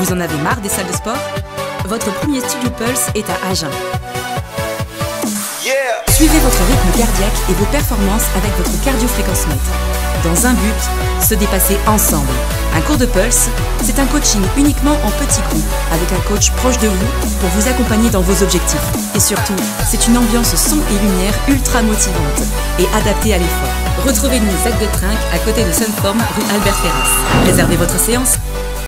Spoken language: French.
Vous en avez marre des salles de sport? Votre premier studio Pulse est à Agen. Suivez votre rythme cardiaque et vos performances avec votre cardiofréquencemètre. Dans un but, se dépasser ensemble. Un cours de Pulse, c'est un coaching uniquement en petits groupes, avec un coach proche de vous pour vous accompagner dans vos objectifs. Et surtout, c'est une ambiance son et lumière ultra motivante et adaptée à l'effort. Retrouvez-nous Zac de Trinque à côté de Sunform, rue Albert Ferras. Réservez votre séance